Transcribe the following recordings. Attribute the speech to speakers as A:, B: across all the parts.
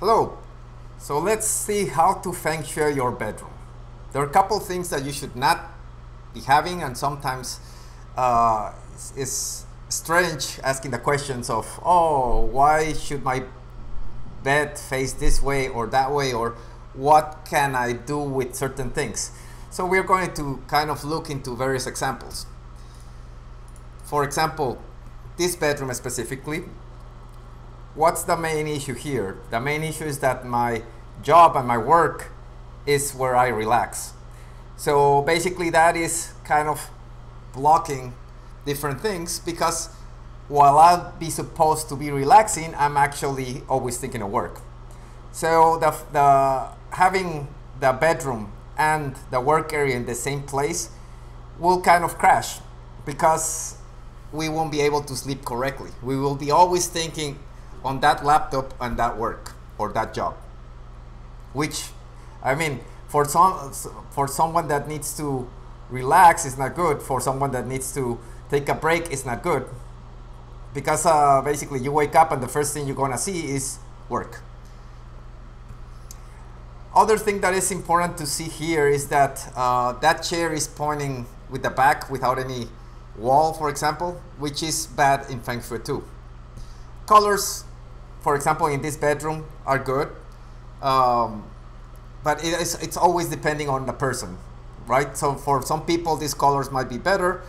A: Hello. So let's see how to feng shui your bedroom. There are a couple things that you should not be having and sometimes uh, it's, it's strange asking the questions of, oh, why should my bed face this way or that way or what can I do with certain things? So we're going to kind of look into various examples. For example, this bedroom specifically, what's the main issue here? The main issue is that my job and my work is where I relax. So basically that is kind of blocking different things because while I'll be supposed to be relaxing, I'm actually always thinking of work. So the, the having the bedroom and the work area in the same place will kind of crash because we won't be able to sleep correctly. We will be always thinking on that laptop and that work or that job. Which i mean for some for someone that needs to relax is not good. For someone that needs to take a break is not good. Because uh, basically you wake up and the first thing you're going to see is work. Other thing that is important to see here is that uh, that chair is pointing with the back without any wall for example which is bad in feng shui too. Colors for example, in this bedroom are good. Um, but it is, it's always depending on the person, right? So for some people, these colors might be better.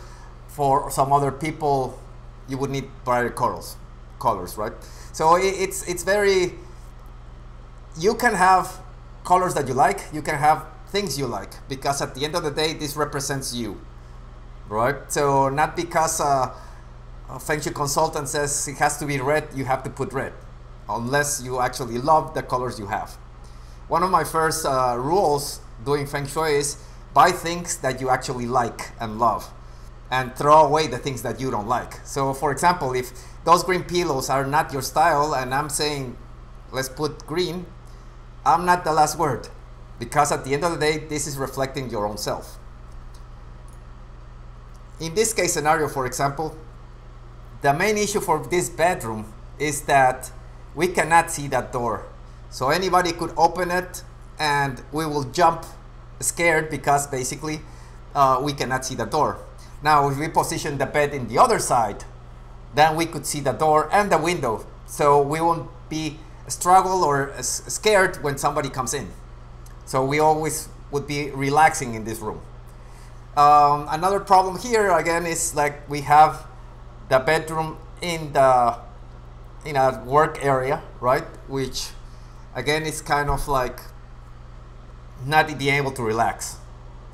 A: For some other people, you would need brighter colors, colors, right? So it, it's it's very. You can have colors that you like. You can have things you like because at the end of the day, this represents you, right? So not because uh, a feng shui consultant says it has to be red, you have to put red unless you actually love the colors you have. One of my first uh, rules doing Feng Shui is buy things that you actually like and love and throw away the things that you don't like. So for example, if those green pillows are not your style and I'm saying, let's put green, I'm not the last word because at the end of the day, this is reflecting your own self. In this case scenario, for example, the main issue for this bedroom is that we cannot see that door. So anybody could open it and we will jump scared because basically uh, we cannot see the door. Now if we position the bed in the other side, then we could see the door and the window. So we won't be struggle or scared when somebody comes in. So we always would be relaxing in this room. Um, another problem here again is like we have the bedroom in the in a work area, right? Which again is kind of like not being able to relax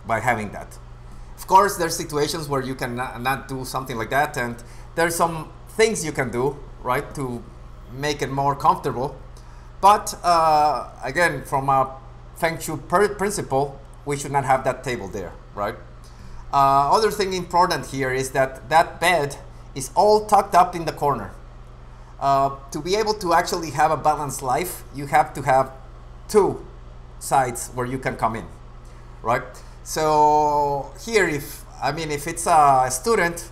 A: by having that. Of course, there's situations where you can not, not do something like that, and there's some things you can do, right, to make it more comfortable. But uh, again, from a feng shui principle, we should not have that table there, right? Uh, other thing important here is that that bed is all tucked up in the corner. Uh, to be able to actually have a balanced life, you have to have two sides where you can come in, right? So here, if I mean, if it's a student,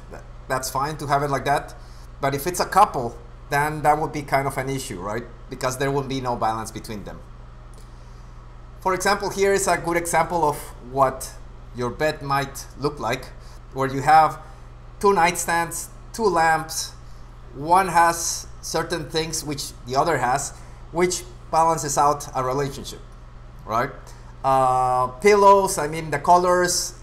A: that's fine to have it like that. But if it's a couple, then that would be kind of an issue, right? Because there will be no balance between them. For example, here is a good example of what your bed might look like, where you have two nightstands, two lamps, one has certain things which the other has, which balances out a relationship, right? Uh, pillows, I mean, the colors,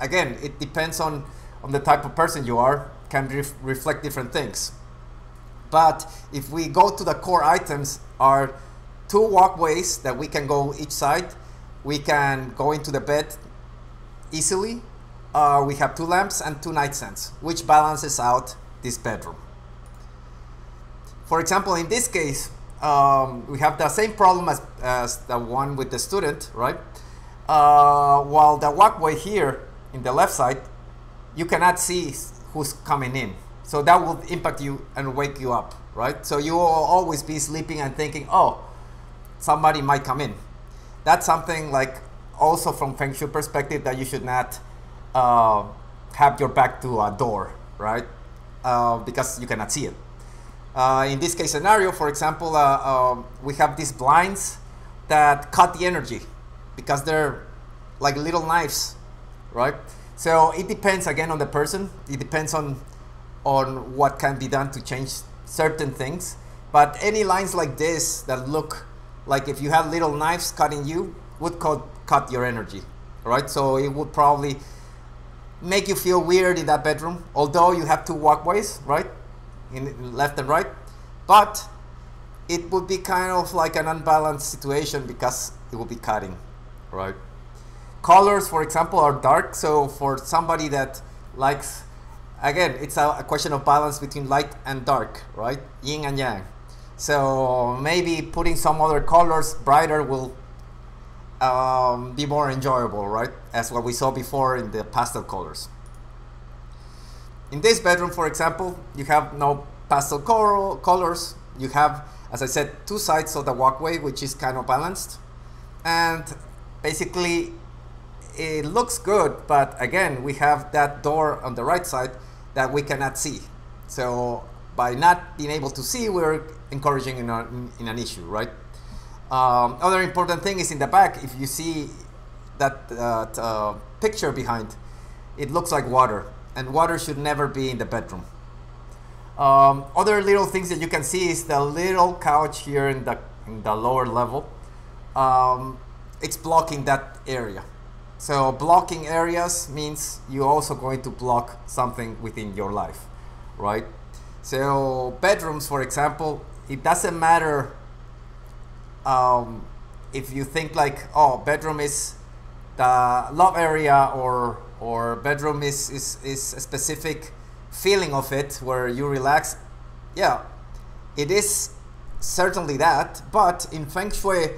A: again, it depends on, on the type of person you are, can ref reflect different things. But if we go to the core items, are two walkways that we can go each side. We can go into the bed easily. Uh, we have two lamps and two nightstands, which balances out this bedroom. For example, in this case, um, we have the same problem as, as the one with the student, right? Uh, while the walkway here in the left side, you cannot see who's coming in. So that will impact you and wake you up, right? So you will always be sleeping and thinking, oh, somebody might come in. That's something like also from Feng Shui perspective that you should not uh, have your back to a door, right? Uh, because you cannot see it. Uh, in this case scenario, for example, uh, uh, we have these blinds that cut the energy because they're like little knives, right? So it depends again on the person. It depends on on what can be done to change certain things. But any lines like this that look like if you had little knives cutting you would cut, cut your energy, right? So it would probably make you feel weird in that bedroom, although you have two walkways, right? In left and right, but it would be kind of like an unbalanced situation because it will be cutting, right? Colors, for example, are dark. So for somebody that likes, again, it's a, a question of balance between light and dark, right? Yin and yang. So maybe putting some other colors brighter will um, be more enjoyable, right? As what we saw before in the pastel colors. In this bedroom, for example, you have no pastel coral, colors. You have, as I said, two sides of the walkway, which is kind of balanced. And basically, it looks good, but again, we have that door on the right side that we cannot see. So by not being able to see, we're encouraging in, a, in an issue, right? Um, other important thing is in the back, if you see that uh, uh, picture behind, it looks like water and water should never be in the bedroom. Um, other little things that you can see is the little couch here in the, in the lower level. Um, it's blocking that area. So blocking areas means you're also going to block something within your life, right? So bedrooms, for example, it doesn't matter um, if you think like, oh, bedroom is the love area or or bedroom is, is, is a specific feeling of it where you relax. Yeah, it is certainly that, but in Feng Shui,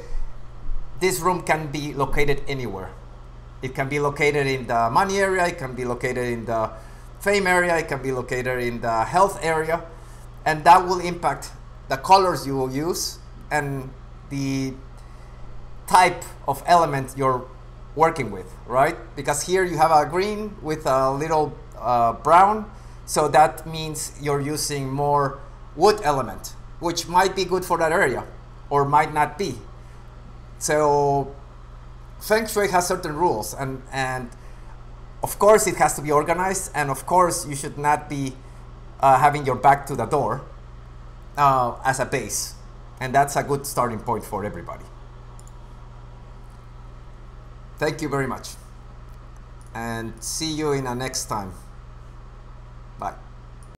A: this room can be located anywhere. It can be located in the money area, it can be located in the fame area, it can be located in the health area, and that will impact the colors you will use and the type of element you're working with, right? Because here you have a green with a little uh, brown, so that means you're using more wood element, which might be good for that area or might not be. So Feng Shui has certain rules and, and of course it has to be organized and of course you should not be uh, having your back to the door uh, as a base. And that's a good starting point for everybody. Thank you very much. And see you in the next time. Bye.